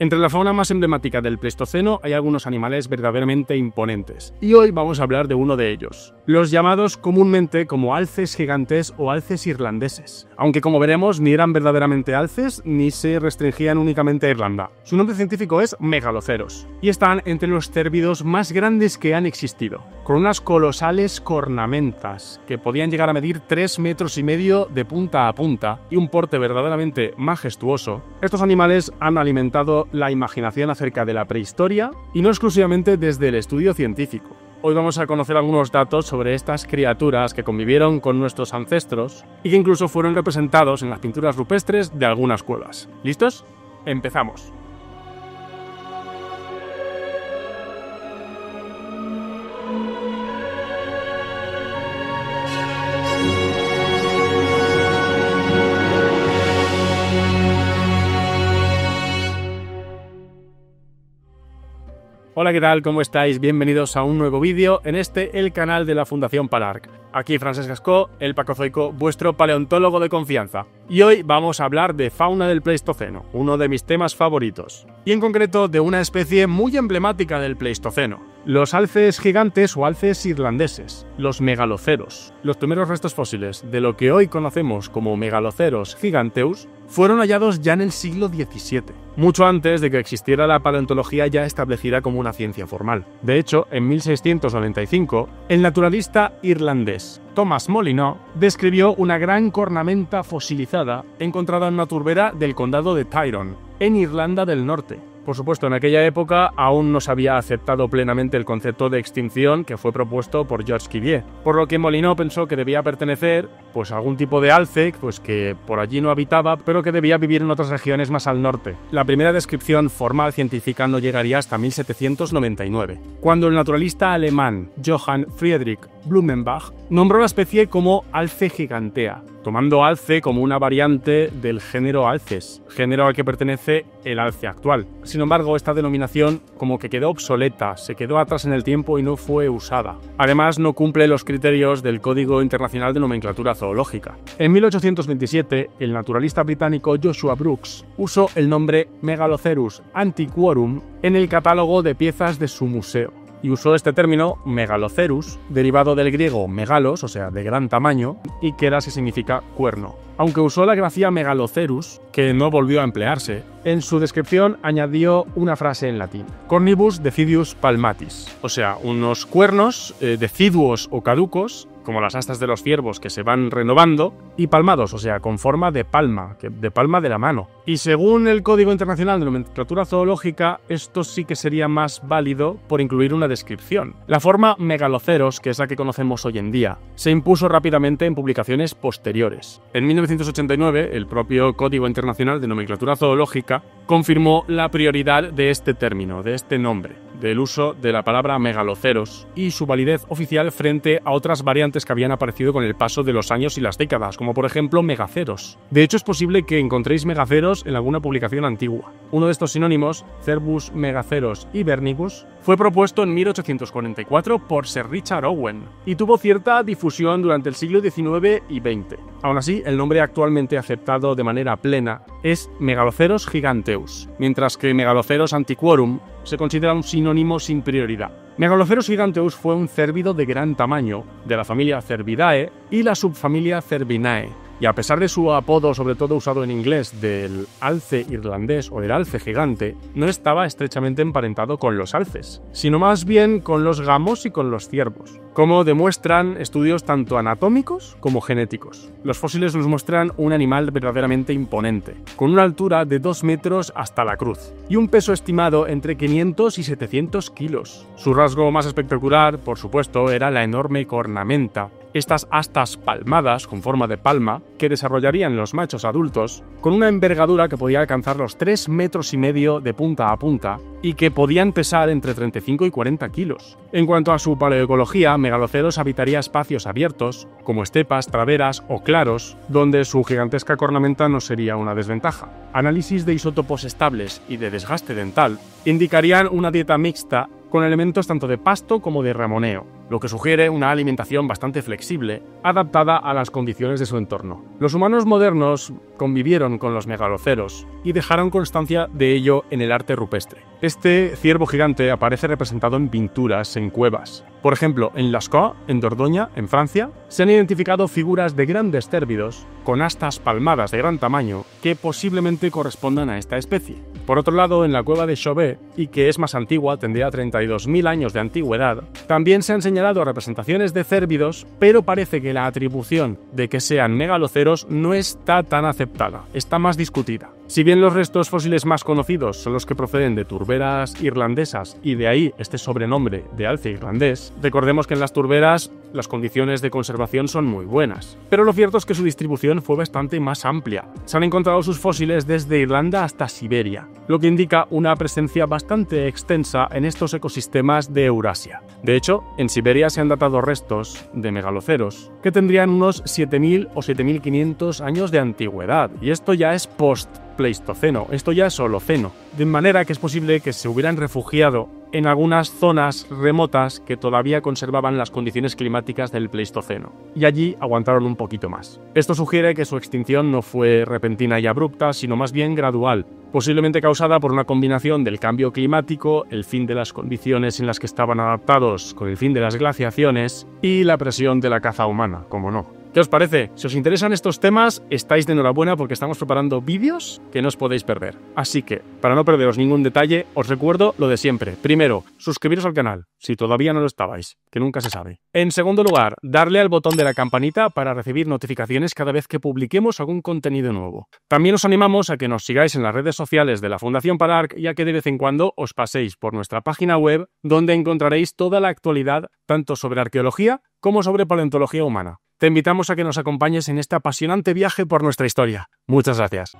Entre la fauna más emblemática del Pleistoceno hay algunos animales verdaderamente imponentes, y hoy vamos a hablar de uno de ellos, los llamados comúnmente como alces gigantes o alces irlandeses, aunque como veremos ni eran verdaderamente alces ni se restringían únicamente a Irlanda. Su nombre científico es megaloceros, y están entre los cérvidos más grandes que han existido, con unas colosales cornamentas que podían llegar a medir 3 metros y medio de punta a punta y un porte verdaderamente majestuoso. Estos animales han alimentado la imaginación acerca de la prehistoria y no exclusivamente desde el estudio científico. Hoy vamos a conocer algunos datos sobre estas criaturas que convivieron con nuestros ancestros y que incluso fueron representados en las pinturas rupestres de algunas cuevas. ¿Listos? Empezamos. Hola, ¿qué tal? ¿Cómo estáis? Bienvenidos a un nuevo vídeo en este, el canal de la Fundación Palarc. Aquí Francesc Gascó, el Pacozoico, vuestro paleontólogo de confianza. Y hoy vamos a hablar de fauna del Pleistoceno, uno de mis temas favoritos. Y en concreto de una especie muy emblemática del Pleistoceno, los alces gigantes o alces irlandeses, los megaloceros. Los primeros restos fósiles de lo que hoy conocemos como megaloceros giganteus fueron hallados ya en el siglo XVII, mucho antes de que existiera la paleontología ya establecida como una ciencia formal. De hecho, en 1695, el naturalista irlandés Thomas Molineux describió una gran cornamenta fosilizada encontrada en una turbera del condado de Tyrone, en Irlanda del Norte, por supuesto, en aquella época aún no se había aceptado plenamente el concepto de extinción que fue propuesto por Georges Cuvier, por lo que Molino pensó que debía pertenecer pues, algún tipo de alce pues, que por allí no habitaba, pero que debía vivir en otras regiones más al norte. La primera descripción formal científica no llegaría hasta 1799, cuando el naturalista alemán Johann Friedrich Blumenbach nombró la especie como alce gigantea, tomando alce como una variante del género alces, género al que pertenece el alce actual. Sin embargo, esta denominación como que quedó obsoleta, se quedó atrás en el tiempo y no fue usada. Además, no cumple los criterios del Código Internacional de Nomenclatura En 1827, el naturalista británico Joshua Brooks usó el nombre Megalocerus antiquorum en el catálogo de piezas de su museo y usó este término megalocerus, derivado del griego megalos, o sea, de gran tamaño, y que era que significa cuerno. Aunque usó la grafía megalocerus, que no volvió a emplearse, en su descripción añadió una frase en latín: Cornibus decidius palmatis, o sea, unos cuernos eh, deciduos o caducos como las astas de los ciervos que se van renovando, y palmados, o sea, con forma de palma, de palma de la mano. Y según el Código Internacional de Nomenclatura Zoológica, esto sí que sería más válido por incluir una descripción. La forma megaloceros, que es la que conocemos hoy en día, se impuso rápidamente en publicaciones posteriores. En 1989, el propio Código Internacional de Nomenclatura Zoológica confirmó la prioridad de este término, de este nombre del uso de la palabra megaloceros y su validez oficial frente a otras variantes que habían aparecido con el paso de los años y las décadas, como por ejemplo megaceros. De hecho, es posible que encontréis megaceros en alguna publicación antigua. Uno de estos sinónimos, Cervus megaceros y fue propuesto en 1844 por Sir Richard Owen y tuvo cierta difusión durante el siglo XIX y XX. Aún así, el nombre actualmente aceptado de manera plena es Megaloceros giganteus, mientras que Megaloceros antiquorum se considera un sinónimo sin prioridad. Megaloceros giganteus fue un cérvido de gran tamaño, de la familia Cervidae y la subfamilia Cervinae, y a pesar de su apodo, sobre todo usado en inglés, del alce irlandés o del alce gigante, no estaba estrechamente emparentado con los alces, sino más bien con los gamos y con los ciervos, como demuestran estudios tanto anatómicos como genéticos. Los fósiles nos muestran un animal verdaderamente imponente, con una altura de 2 metros hasta la cruz, y un peso estimado entre 500 y 700 kilos. Su rasgo más espectacular, por supuesto, era la enorme cornamenta, estas astas palmadas con forma de palma que desarrollarían los machos adultos con una envergadura que podía alcanzar los 3 metros y medio de punta a punta y que podían pesar entre 35 y 40 kilos. En cuanto a su paleoecología, Megaloceros habitaría espacios abiertos, como estepas, praderas o claros, donde su gigantesca cornamenta no sería una desventaja. Análisis de isótopos estables y de desgaste dental indicarían una dieta mixta con elementos tanto de pasto como de ramoneo, lo que sugiere una alimentación bastante flexible, adaptada a las condiciones de su entorno. Los humanos modernos convivieron con los megaloceros y dejaron constancia de ello en el arte rupestre. Este ciervo gigante aparece representado en pinturas en cuevas. Por ejemplo, en Lascaux, en Dordoña, en Francia, se han identificado figuras de grandes cérvidos con astas palmadas de gran tamaño que posiblemente correspondan a esta especie. Por otro lado, en la cueva de Chauvet, y que es más antigua, tendría 32.000 años de antigüedad, también se han señalado representaciones de cérvidos, pero parece que la atribución de que sean megaloceros no está tan aceptada, está más discutida. Si bien los restos fósiles más conocidos son los que proceden de turberas irlandesas y de ahí este sobrenombre de alce irlandés, recordemos que en las turberas las condiciones de conservación son muy buenas. Pero lo cierto es que su distribución fue bastante más amplia. Se han encontrado sus fósiles desde Irlanda hasta Siberia, lo que indica una presencia bastante extensa en estos ecosistemas de Eurasia. De hecho, en Siberia se han datado restos de megaloceros que tendrían unos 7.000 o 7.500 años de antigüedad, y esto ya es post Pleistoceno, esto ya es Holoceno, de manera que es posible que se hubieran refugiado en algunas zonas remotas que todavía conservaban las condiciones climáticas del Pleistoceno, y allí aguantaron un poquito más. Esto sugiere que su extinción no fue repentina y abrupta, sino más bien gradual, posiblemente causada por una combinación del cambio climático, el fin de las condiciones en las que estaban adaptados con el fin de las glaciaciones y la presión de la caza humana, como no. ¿Qué os parece? Si os interesan estos temas, estáis de enhorabuena porque estamos preparando vídeos que no os podéis perder. Así que, para no perderos ningún detalle, os recuerdo lo de siempre. Primero, suscribiros al canal, si todavía no lo estabais, que nunca se sabe. En segundo lugar, darle al botón de la campanita para recibir notificaciones cada vez que publiquemos algún contenido nuevo. También os animamos a que nos sigáis en las redes sociales de la Fundación Palarc, ya que de vez en cuando os paséis por nuestra página web, donde encontraréis toda la actualidad, tanto sobre arqueología como sobre paleontología humana te invitamos a que nos acompañes en este apasionante viaje por nuestra historia. Muchas gracias.